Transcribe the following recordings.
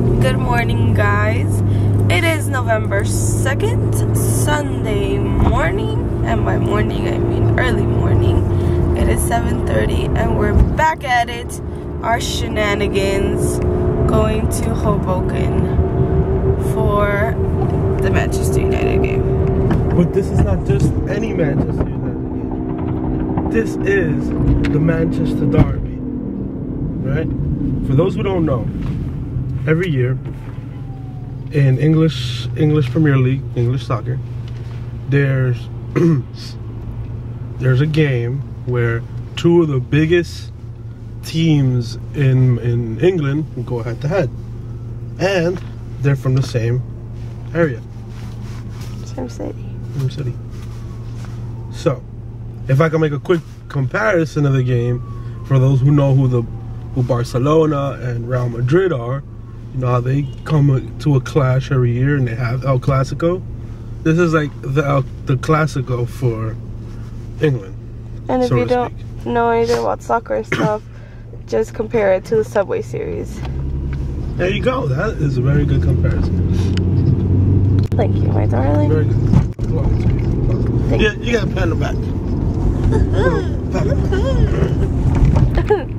Good morning, guys. It is November 2nd, Sunday morning. And by morning, I mean early morning. It is 7.30 and we're back at it. Our shenanigans going to Hoboken for the Manchester United game. But this is not just any Manchester United game. This is the Manchester Derby. Right? For those who don't know, every year in English English Premier League, English soccer, there's there's a game where two of the biggest teams in in England go head to head. And they're from the same area, Same city. same city. So, if I can make a quick comparison of the game for those who know who the who Barcelona and Real Madrid are, you know how they come to a clash every year and they have El Clasico. This is like the El, the Clasico for England. And if so you to don't speak. know anything about soccer and stuff, just compare it to the Subway Series. There you go. That is a very good comparison. Thank you, my darling. Very good. Yeah, you got a pat in the back. Pat the back.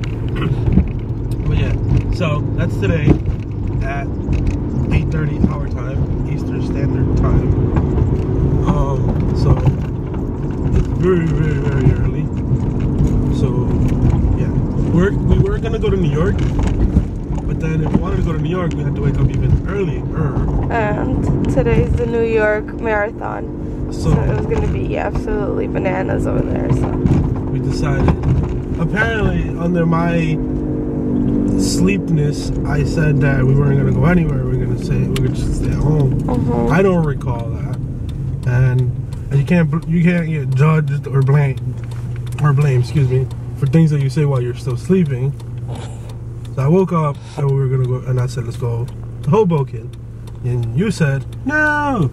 But yeah, so that's today at 8:30 our time, Eastern Standard Time. Um, so it's very, very, very early. So yeah, we're we were gonna go to New York, but then if we wanted to go to New York, we had to wake up even earlier. And today's the New York Marathon. So So it was gonna be absolutely bananas over there. So we decided. Apparently, under my sleepness, I said that we weren't gonna go anywhere. We are gonna say we gonna just stay at home. Mhm. I don't recall that, and and you can't you can't get judged or blamed or blamed, excuse me, for things that you say while you're still sleeping. So I woke up and we were gonna go, and I said, let's go to Hoboken, and you said no.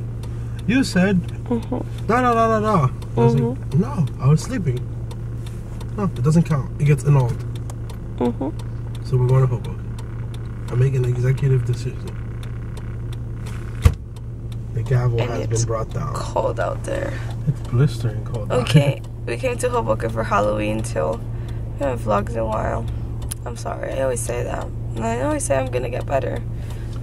You said Mhm. no, no, no, no, no. I was like, no, I was sleeping. No, it doesn't count. It gets annulled. Mhm. So we're going to Hoboken. I'm making an executive decision. The gavel And has been brought down. cold out there. It's blistering cold. Okay, we came to Hoboken for Halloween too. We haven't vlogged in a while. I'm sorry. I always say that. And I always say I'm gonna get better.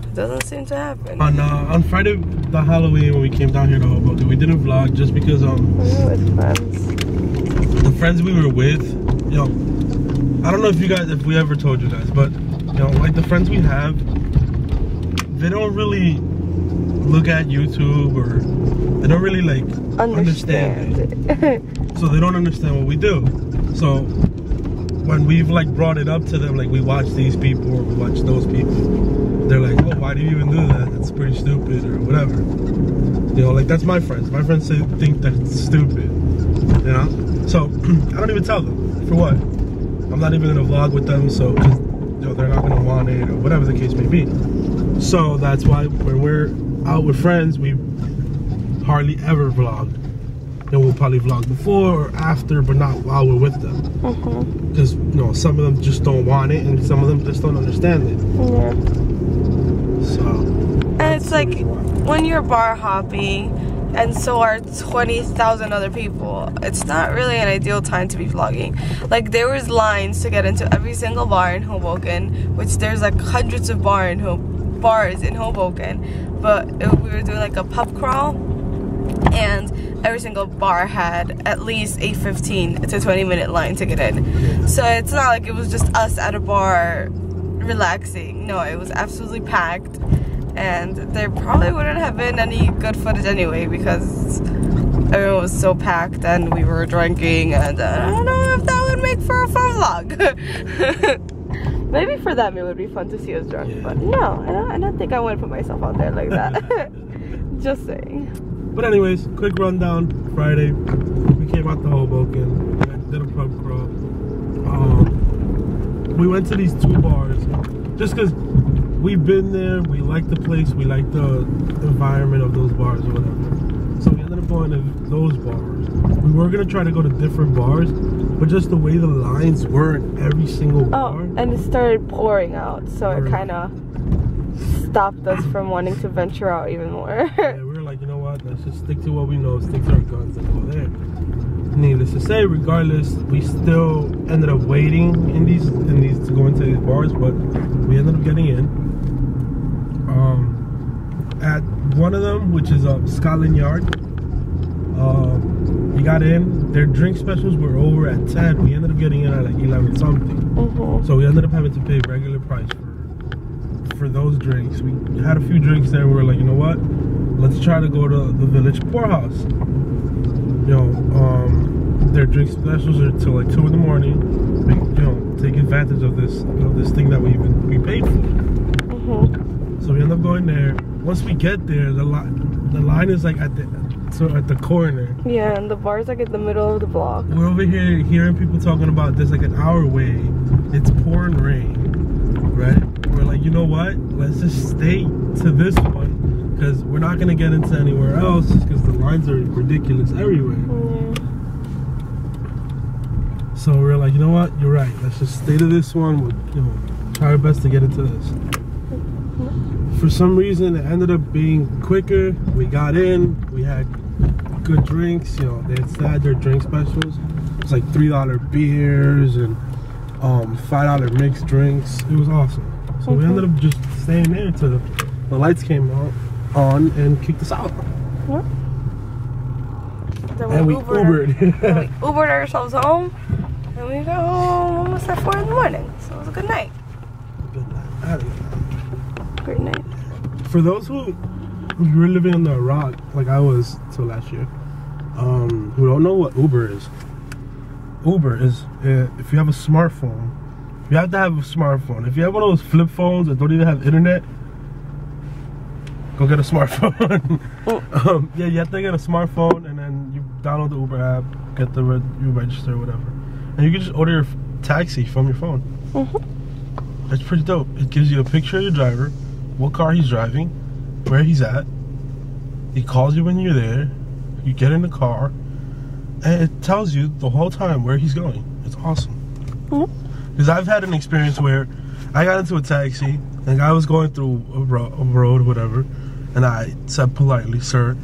It doesn't seem to happen. on uh, on Friday, the Halloween when we came down here to Hoboken, we didn't vlog just because um We were with friends. the friends we were with, you know, I don't know if you guys if we ever told you guys, but you know, like the friends we have, they don't really look at YouTube or they don't really like understand it. So they don't understand what we do. So when we've like brought it up to them, like we watch these people or we watch those people, they're like, "Oh, why do you even do that? That's pretty stupid," or whatever. You know, like that's my friends. My friends say, think that's stupid. You know, so I don't even tell them for what. I'm not even gonna vlog with them, so 'cause, you know, they're not gonna want it or whatever the case may be. So that's why when we're out with friends, we hardly ever vlog. Then we'll probably vlog before or after, but not while we're with them. Uh-huh. Because you know, some of them just don't want it, and some of them just don't understand it. Yeah. So. And it's like the reason why. when you're bar hopping and so are 20,000 other people, it's not really an ideal time to be vlogging. Like there was lines to get into every single bar in Hoboken, which there's like hundreds of bar in bars in Hoboken, but it, we were doing like a pub crawl and every single bar had at least a 15 to 20 minute line to get in. So it's not like it was just us at a bar relaxing. No, it was absolutely packed. And there probably wouldn't have been any good footage anyway because everyone was so packed and we were drinking and uh, I don't know if that would make for a fun vlog. Maybe for them it would be fun to see us drunk, Yeah. but no, I don't, I don't think I want to put myself out there like that. Just saying. But anyways, quick rundown. Friday, we came out to Hoboken. Did a pub crawl. Um, we went to these two bars just because we've been there. We like the place. We like the environment of those bars or whatever. So we ended up going to those bars. We were gonna try to go to different bars, but just the way the lines were in every single Oh, bar. and it started pouring out, so it kind of stopped us from wanting to venture out even more. yeah, we were like, you know what? Let's just stick to what we know, stick to our guns, and go there. Needless to say, regardless, we still ended up waiting in these in these to go into these bars, but we ended up getting in. Um, at one of them, which is uh, Scotland Yard, uh, we got in. Their drink specials were over at 10. We ended up getting in at like 11 something. Mhm. So we ended up having to pay regular price for for those drinks. We had a few drinks there. We were like, you know what? Let's try to go to the Village Pourhouse. You know, um, their drink specials are till like two in the morning. We, you know, take advantage of this of this thing that we even we paid for. Mhm. So we end up going there. Once we get there, the line the line is like at the so at the corner. Yeah, and the bar's like in the middle of the block. We're over here hearing people talking about this like an hour away. It's pouring rain, right? We're like, you know what? Let's just stay to this one because we're not gonna get into anywhere else because the lines are ridiculous everywhere. Yeah. So we're like, you know what? You're right. Let's just stay to this one. We'll, you know, try our best to get into this. For some reason, it ended up being quicker. We got in. We had good drinks. You know, they had their drink specials. It's like three dollar beers and um, five dollar mixed drinks. It was awesome. So we Mhm. ended up just staying there until the, the lights came on, on and kicked us out. Then And we Ubered. We Ubered ourselves home, and we got home almost at four in the morning. So it was a good night. Good night. Great night. for those who who were living under a rock like I was till last year, um, who don't know what Uber is. Uber is uh, if you have a smartphone, you have to have a smartphone. If you have one of those flip phones that don't even have internet, go get a smartphone. um, yeah, you have to get a smartphone and then you download the Uber app, get the re- you register whatever, and you can just order your taxi from your phone. Mhm. It's pretty dope. It gives you a picture of your driver, what car he's driving, where he's at. He calls you when you're there. You get in the car, and it tells you the whole time where he's going. It's awesome. Because I've had an experience where I got into a taxi and I was going through a, ro- a road, whatever, and I said politely, "Sir,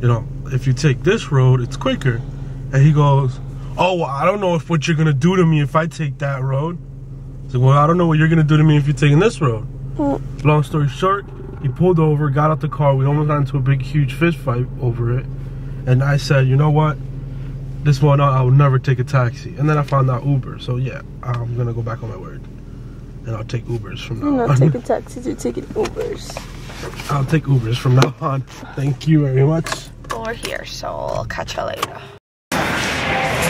you know, if you take this road, it's quicker." And he goes, "Oh, well, I don't know if what you're gonna do to me if I take that road." I said, "Well, I don't know what you're gonna do to me if you're taking this road." Long story short, he pulled over, got out the car. We almost got into a big, huge fist fight over it. And I said, you know what? This one, I will never take a taxi. And then I found out Uber. So yeah, I'm gonna go back on my word, and I'll take Ubers from now. You're now not on. taking taxis, you're taking Ubers. I'll take Ubers from now on. Thank you very much. Well, we're here, so I'll catch you later.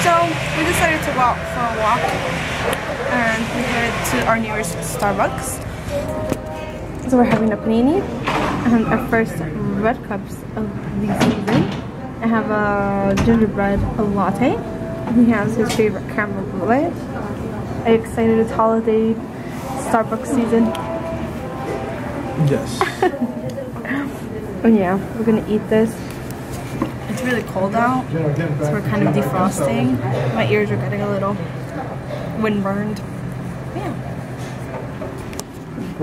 So we decided to walk for a walk, and we headed to our nearest Starbucks. So we're having a panini and our first red cups of the season. I have a gingerbread latte. He has his favorite caramel brulee. Are you excited it's holiday Starbucks season? Yes. Oh yeah, we're gonna eat this. It's really cold out, so we're kind of defrosting. My ears are getting a little windburned. Yeah.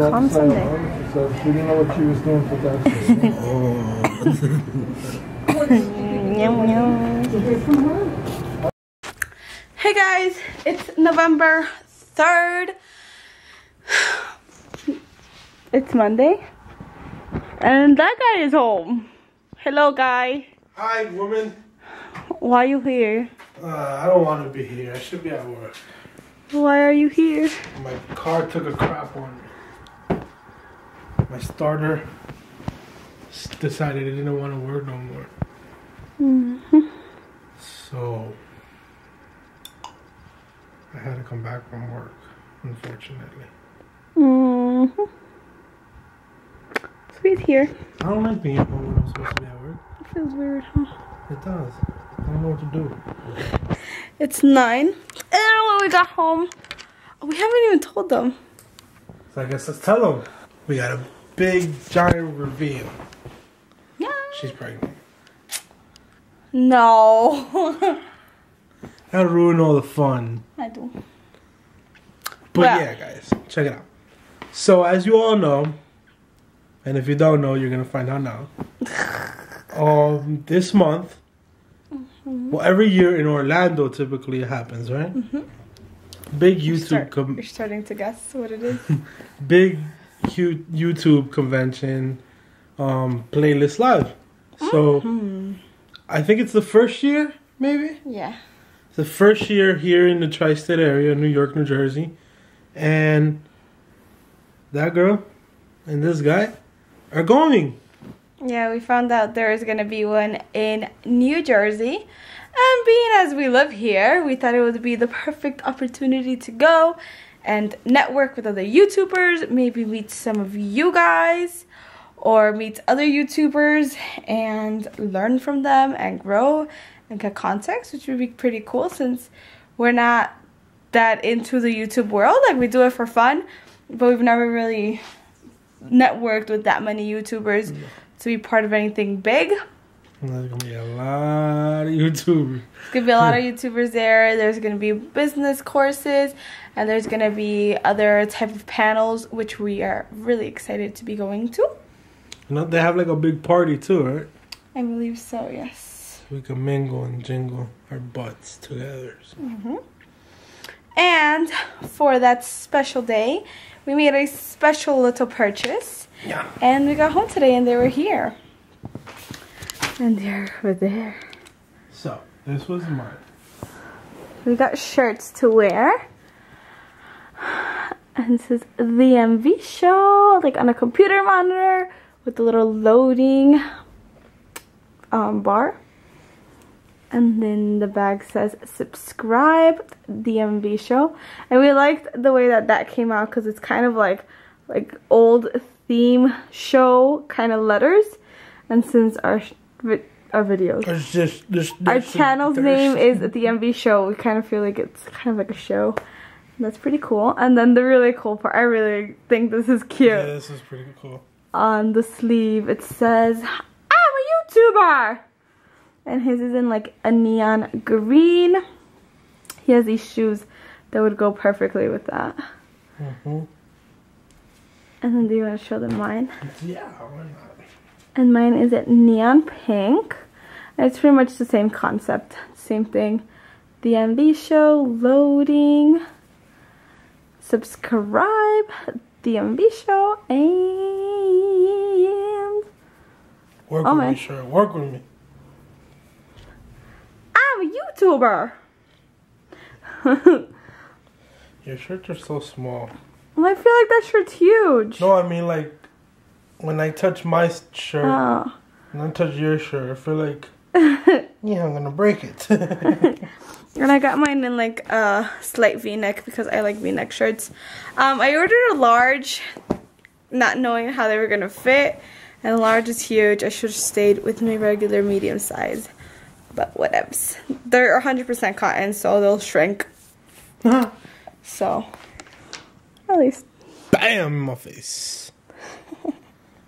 Calm Sunday. So she didn't know what she was doing for that. Yum, yum. Hey guys, it's November 3rd. It's Monday. And that guy is home. Hello, guy. Hi, woman. Why are you here? Uh, I don't want to be here. I should be at work. Why are you here? My car took a crap on me. My starter decided it didn't want to work no more. So I had to come back from work, unfortunately. Mm-hmm. Sweet here. I don't like being home when I'm supposed to be at work. It feels weird, huh? It does. I don't know what to do. It's nine. And when we got home, we haven't even told them. So I guess let's tell them. We got a big giant reveal. Yeah. She's pregnant. No. That'll ruin all the fun. I do. But Well. yeah, guys, check it out. So as you all know, And if you don't know, you're gonna find out now. um, this month, well, every year in Orlando, typically it happens, right? Mhm. Big YouTube, Start- com- you're starting to guess what it is. big YouTube convention, um, playlist live. So Hmm. I think it's the first year, maybe. Yeah. the first year here in the tri-state area, New York, New Jersey, and that girl and this guy are going. Yeah, we found out there is going to be one in New Jersey. And being as we live here, we thought it would be the perfect opportunity to go and network with other YouTubers, maybe meet some of you guys, or meet other YouTubers and learn from them and grow and get context, which would be pretty cool since we're not that into the YouTube world. Like, we do it for fun, but we've never really networked with that many YouTubers mm. to be part of anything big. There's gonna be a lot of YouTubers. There's gonna be a lot of YouTubers there. There's gonna be business courses, and there's gonna be other type of panels, which we are really excited to be going to. And they have like a big party too, right? I believe so. Yes. We can mingle and jingle our butts together. So. And for that special day, we made a special little purchase, Yeah. and we got home today, and they were here. And they're over there. So this was mine. We got shirts to wear. And this is the MV show, like on a computer monitor with the little loading um, bar. And then the bag says subscribe the MV show. And we liked the way that that came out because it's kind of like like old theme show kind of letters. And since our vi- our videos It's just this. our channel's name is the MV Show. We kind of feel like it's kind of like a show. That's pretty cool. And then the really cool part, I really think this is cute. Yeah, this is pretty cool. On the sleeve, it says, I'm a YouTuber! And his is in like a neon green. He has these shoes that would go perfectly with that. hmm And then do you want to show them mine? Yeah, why not? And mine is at neon pink. It's pretty much the same concept, same thing. The MV show loading, subscribe, the MV show, and Work Oh, with man. me, sure. Work with me. I'm a YouTuber. Your shirts are so small. well, I feel like that shirt's huge. No, I mean like when I touch my shirt Oh. and I touch your shirt, I feel like yeah, I'm gonna break it. And I got mine in like a slight V-neck because I like V-neck shirts. Um, I ordered a large, not knowing how they were gonna fit, and large is huge. I should have stayed with my regular medium size, but whatevs. They're 100% cotton, so they'll shrink. So, at least. Bam my face.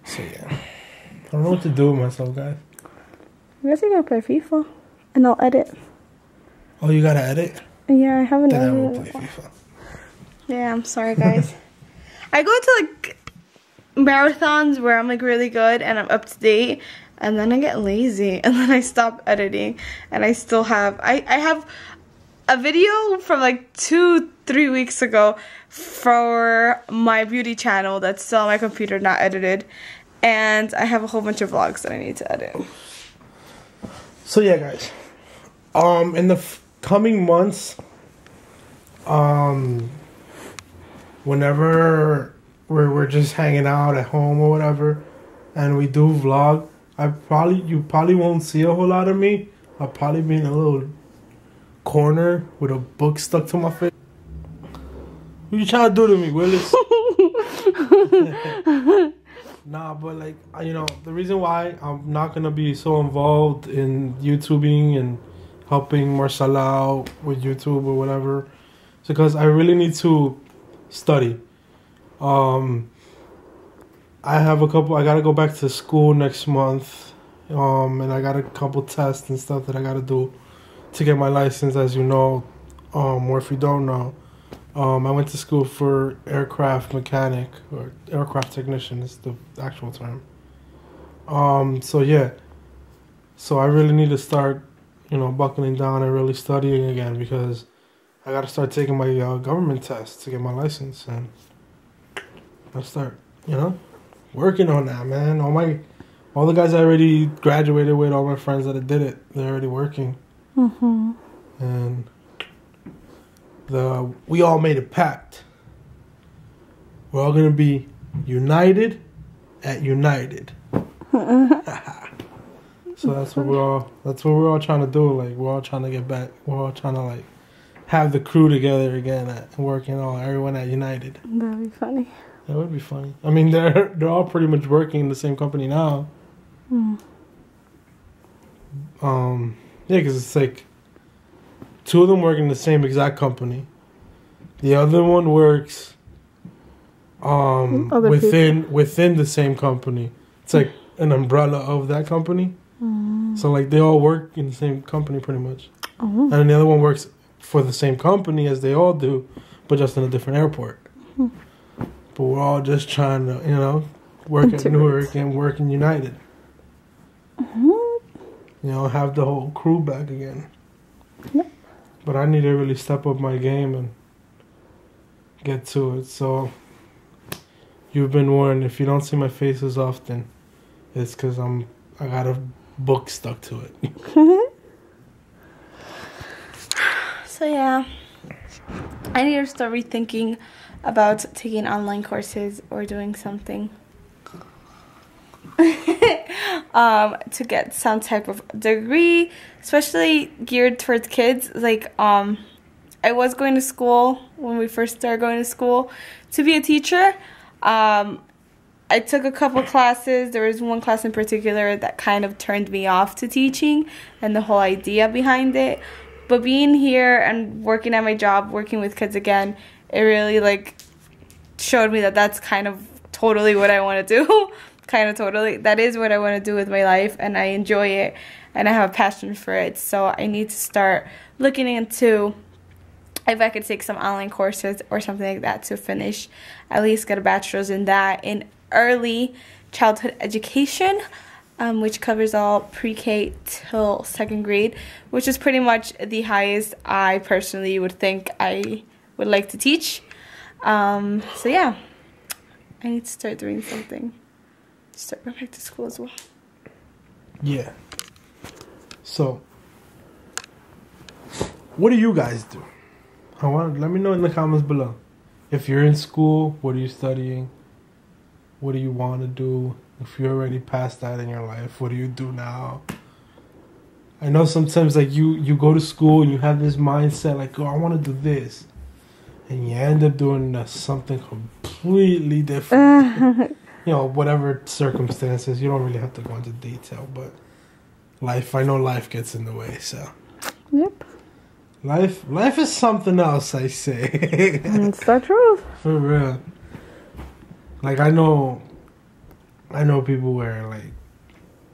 So yeah, I don't know what to do with myself, guys. I guess I'm gonna play FIFA, and I'll edit. Oh, you gotta edit. Yeah, I haven't Then I will play FIFA. Yeah, I'm sorry, guys. I go to like marathons where I'm like really good and I'm up to date, and then I get lazy and then I stop editing, and I still have I I have a video from like two three weeks ago for my beauty channel that's still on my computer, not edited, and I have a whole bunch of vlogs that I need to edit. So yeah, guys. Um, in the f- coming months, um, whenever we're we're just hanging out at home or whatever, and we do vlog, I probably you probably won't see a whole lot of me. I'll probably be in a little corner with a book stuck to my face. What you trying to do to me, Willis? Nah, but like you know, the reason why I'm not gonna be so involved in YouTubing and helping Marcella out with YouTube or whatever, is because I really need to study. Um, I have a couple. I gotta go back to school next month, um, and I got a couple tests and stuff that I gotta do to get my license. As you know, um, or if you don't know, Um, I went to school for aircraft mechanic or aircraft technician is the actual term. Um, so yeah, so I really need to start, you know, buckling down and really studying again because I got to start taking my uh, government test to get my license and I start, you know, working on that, man. All my, all the guys I already graduated with, all my friends that did it, they're already working, Mm-hmm. and the we all made a pact. We're all gonna be united at United. so that's what we're all. That's what we're all trying to do. Like we're all trying to get back. We're all trying to like have the crew together again at working all everyone at United. That'd be funny. That would be funny. I mean, they're they're all pretty much working in the same company now. Mm. Um, yeah, because it's like two of them work in the same exact company. The other one works um Other within within the same company. It's like an umbrella of that company. Mm. So like they all work in the same company pretty much. Oh. And then the other one works for the same company as they all do, but just in a different airport. Hmm. But we're all just trying to, you know, work at Newark and work in United. Mhm. You know, have the whole crew back again. Yep. But I need to really step up my game and get to it. So you've been warned. If you don't see my face as often, it's because I'm I got a book stuck to it. So yeah, I need to start rethinking about taking online courses or doing something um, to get some type of degree, especially geared towards kids. Like um, I was going to school when we first started going to school to be a teacher. Um, I took a couple classes. There was one class in particular that kind of turned me off to teaching and the whole idea behind it. But being here and working at my job, working with kids again, it really like showed me that that's kind of totally what I want to do. kind of totally. That is what I want to do with my life and I enjoy it and I have a passion for it. So I need to start looking into if I could take some online courses or something like that to finish, at least get a bachelor's in that in early childhood education, um, which covers all pre K till second grade, which is pretty much the highest I personally would think I would like to teach. Um, so, yeah, I need to start doing something. Start going back to school as well. Yeah. So, what do you guys do? I want let me know in the comments below. If you're in school, what are you studying? What do you want to do? If you're already past that in your life, what do you do now? I know sometimes like you you go to school and you have this mindset like, oh, I want to do this, and you end up doing uh, something completely different. you know, whatever circumstances. You don't really have to go into detail, but life. I know life gets in the way. So Yep. life, life is something else. I say It's the truth. for real. Like I know, I know people where like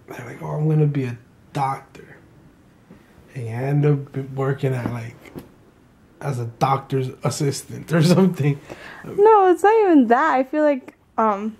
they're like, oh, I'm gonna be a doctor, and you end up working at like as a doctor's assistant or something. No, it's not even that. I feel like um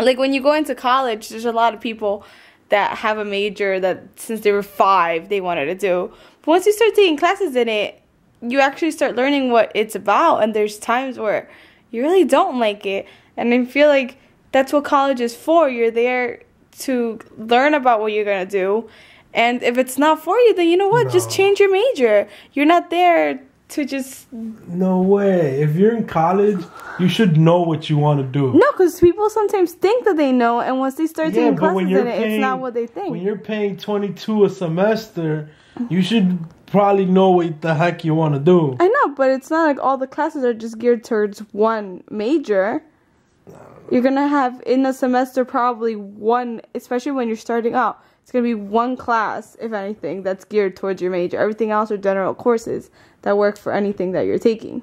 like when you go into college, there's a lot of people that have a major that since they were 5 they wanted to do. But once you start taking classes in it, you actually start learning what it's about and there's times where you really don't like it. And I feel like that's what college is for. You're there to learn about what you're going to do. And if it's not for you, then you know what? Just change your major. You're not there to just No way. If you're in college, you should know what you want to do. No, because people sometimes think that they know, and once they start taking classes in it, it's not what they think. When you're paying 22 a semester, you should probably know what the heck you want to do. I know, but it's not like all the classes are just geared towards one major. You're gonna have in a semester probably one, especially when you're starting out. It's gonna be one class, if anything, that's geared towards your major. Everything else are general courses that work for anything that you're taking.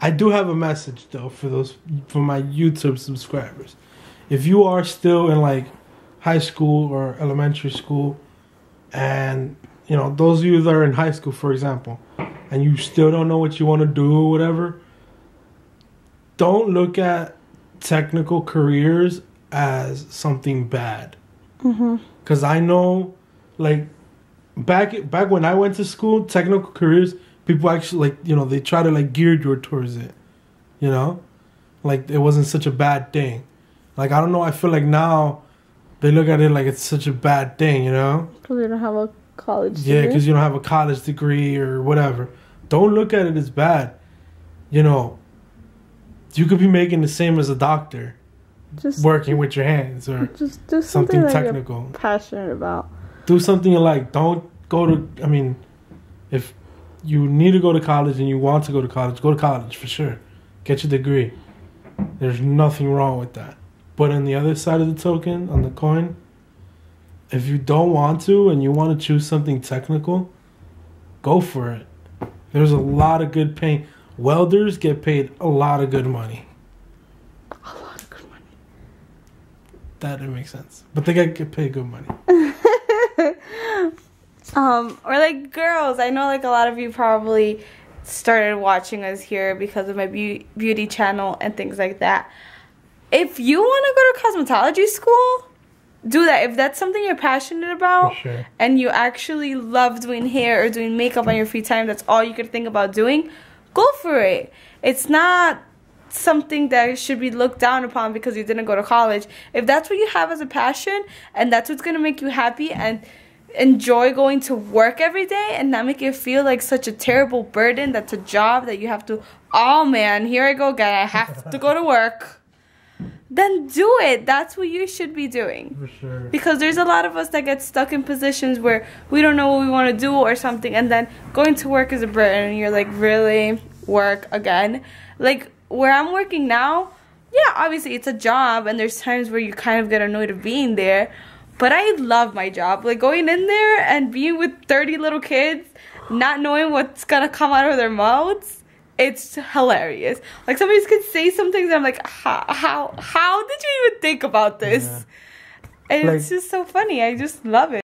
I do have a message though for those for my YouTube subscribers. If you are still in like high school or elementary school and you know those of you that are in high school for example, and you still don't know what you want to do or whatever, don't look at technical careers as something bad. Mm-hmm. Because I know, like, back back when I went to school, technical careers, people actually like you know they try to like gear you towards it, you know, like it wasn't such a bad thing. Like I don't know, I feel like now they look at it like it's such a bad thing, you know. Because you don't have a college Yeah, because you don't have a college degree or whatever. Don't look at it as bad. You know, you could be making the same as a doctor, just working with your hands or just do something, something that technical. you're passionate about. Do something you like. Don't go to. I mean, if you need to go to college and you want to go to college, go to college for sure. Get your degree. There's nothing wrong with that. But on the other side of the token, on the coin, if you don't want to and you want to choose something technical, go for it. There's a lot of good paying. Welders get paid a lot of good money. A lot of good money. That didn't make sense. But they get, get paid good money. Um, or like girls, I know like a lot of you probably started watching us here because of my beau- beauty channel and things like that. If you want to go to cosmetology school, do that. If that's something you're passionate about sure. and you actually love doing hair or doing makeup on your free time, that's all you could think about doing, go for it. It's not something that should be looked down upon because you didn't go to college. If that's what you have as a passion and that's what's going to make you happy and enjoy going to work every day and not make it feel like such a terrible burden that's a job that you have to oh man here i go again i have to go to work then do it. That's what you should be doing. For sure. because there's a lot of us that get stuck in positions where we don't know what we want to do or something and then going to work is a burden and you're like really? Work again? Like where i'm working now yeah obviously it's a job and there's times where you kind of get annoyed of being there but i love my job. Like going in there and being with 30 little kids not knowing what's gonna come out of their mouths it's hilarious like somebody could say some things and i'm like how how, how did you even think about this Yeah. and Like- it's just so funny. I just love it.